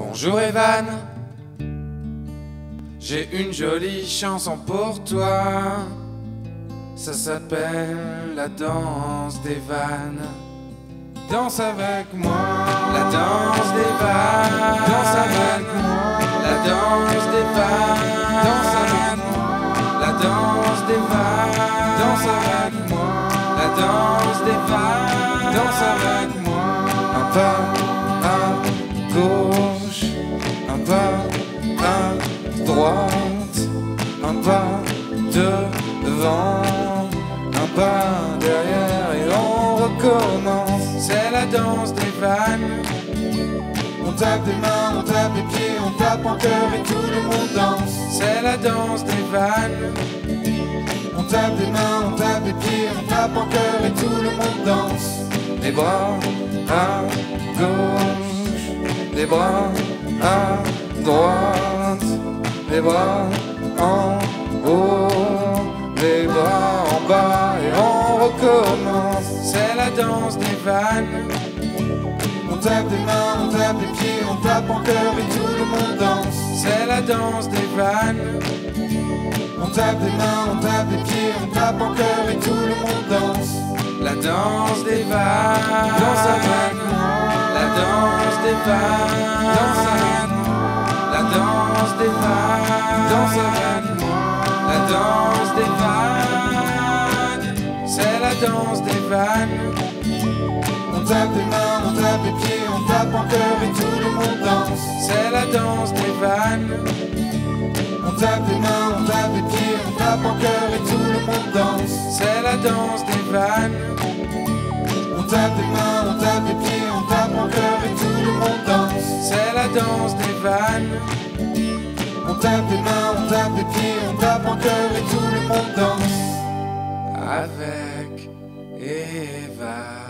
Bonjour Evan, j'ai une jolie chanson pour toi. Ça s'appelle la danse des vannes. Danse avec moi, la danse des vannes. Danse avec moi, la danse des vannes. Danse avec moi, la danse des vannes. Danse avec moi, la danse des vannes. Danse avec moi, un pas un pas devant, un pas derrière et on recommence. C'est la danse des vannes. On tape des mains, on tape des pieds, on tape en cœur et tout le monde danse. C'est la danse des vannes. On tape des mains, on tape des pieds, on tape en cœur et tout le monde danse. Les bras à gauche, les bras à droite, les bras en haut, les bras en bas et on recommence. C'est la danse des vannes. On tape des mains, on tape des pieds, on tape en cœur et tout le monde danse. C'est la danse des vannes. On tape des mains, on tape des pieds, on tape en cœur et tout le monde danse. La danse des vannes. Danse avec moi. La danse des vannes. Danse avec moi. La danse des vannes. C'est la danse des vannes. On tape des mains, on tape des pieds, on tape en cœur et tout le monde danse. C'est la danse des vannes. On tape des mains, on tape des pieds, on tape en cœur et tout le monde danse. C'est la danse des vannes. On tape des mains, on tape des pieds, on tape en cœur et tout le monde danse. C'est la danse des vannes. Tape des mains, on tape des pieds, on tape en cœur et tout le monde danse. Avec Eva.